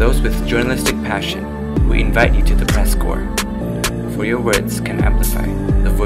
those with journalistic passion, we invite you to the press corps, for your words can amplify the.